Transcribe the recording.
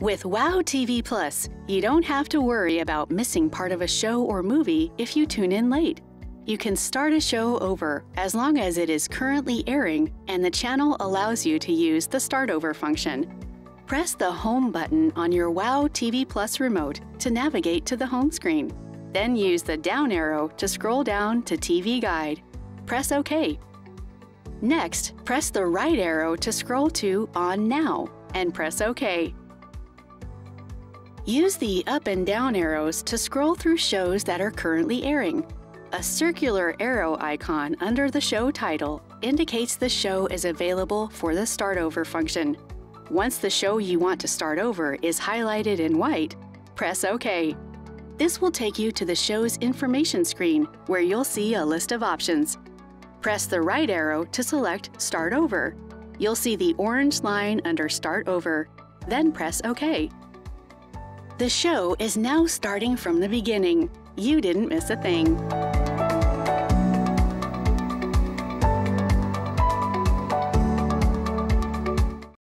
With WOW TV Plus, you don't have to worry about missing part of a show or movie if you tune in late. You can start a show over as long as it is currently airing and the channel allows you to use the start over function. Press the Home button on your WOW TV Plus remote to navigate to the home screen. Then use the down arrow to scroll down to TV Guide. Press OK. Next, press the right arrow to scroll to On Now and press OK. Use the up and down arrows to scroll through shows that are currently airing. A circular arrow icon under the show title indicates the show is available for the start over function. Once the show you want to start over is highlighted in white, press OK. This will take you to the show's information screen where you'll see a list of options. Press the right arrow to select Start Over. You'll see the orange line under Start Over, then press OK. The show is now starting from the beginning. You didn't miss a thing.